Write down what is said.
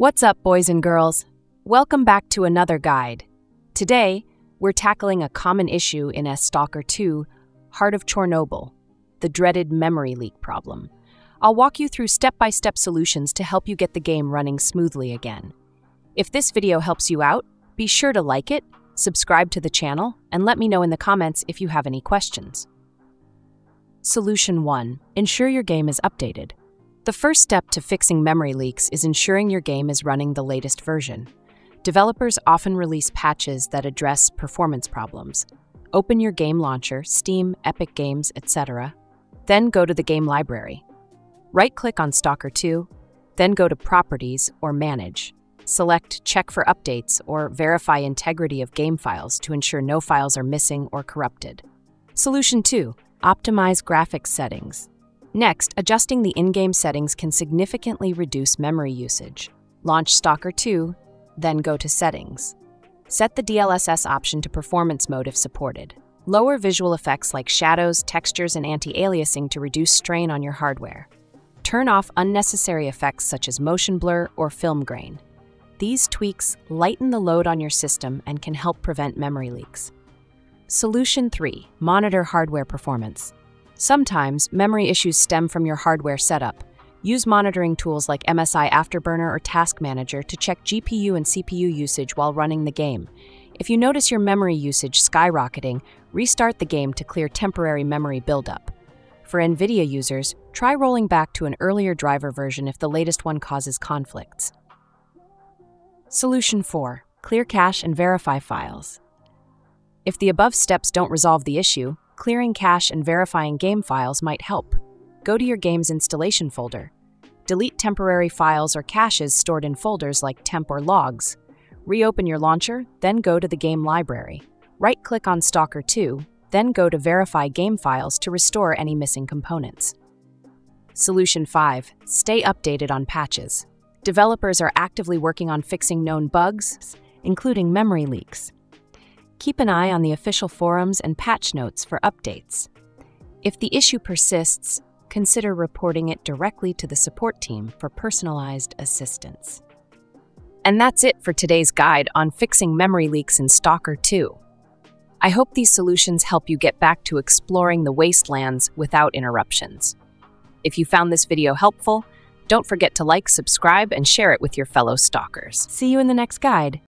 What's up, boys and girls? Welcome back to another guide. Today, we're tackling a common issue in S Stalker 2 Heart of Chornobyl, the dreaded memory leak problem. I'll walk you through step by step solutions to help you get the game running smoothly again. If this video helps you out, be sure to like it, subscribe to the channel, and let me know in the comments if you have any questions. Solution 1 Ensure your game is updated. The first step to fixing memory leaks is ensuring your game is running the latest version. Developers often release patches that address performance problems. Open your game launcher, Steam, Epic Games, etc. Then go to the game library. Right click on Stalker 2, then go to Properties or Manage. Select Check for Updates or Verify Integrity of Game Files to ensure no files are missing or corrupted. Solution 2 Optimize graphics settings. Next, adjusting the in-game settings can significantly reduce memory usage. Launch Stalker 2, then go to Settings. Set the DLSS option to Performance mode if supported. Lower visual effects like shadows, textures, and anti-aliasing to reduce strain on your hardware. Turn off unnecessary effects such as motion blur or film grain. These tweaks lighten the load on your system and can help prevent memory leaks. Solution 3. Monitor hardware performance. Sometimes, memory issues stem from your hardware setup. Use monitoring tools like MSI Afterburner or Task Manager to check GPU and CPU usage while running the game. If you notice your memory usage skyrocketing, restart the game to clear temporary memory buildup. For NVIDIA users, try rolling back to an earlier driver version if the latest one causes conflicts. Solution 4. Clear cache and verify files. If the above steps don't resolve the issue, clearing cache and verifying game files might help. Go to your game's installation folder. Delete temporary files or caches stored in folders like temp or logs. Reopen your launcher, then go to the game library. Right-click on Stalker 2, then go to Verify Game Files to restore any missing components. Solution 5. Stay updated on patches. Developers are actively working on fixing known bugs, including memory leaks keep an eye on the official forums and patch notes for updates. If the issue persists, consider reporting it directly to the support team for personalized assistance. And that's it for today's guide on fixing memory leaks in Stalker 2. I hope these solutions help you get back to exploring the wastelands without interruptions. If you found this video helpful, don't forget to like, subscribe, and share it with your fellow stalkers. See you in the next guide.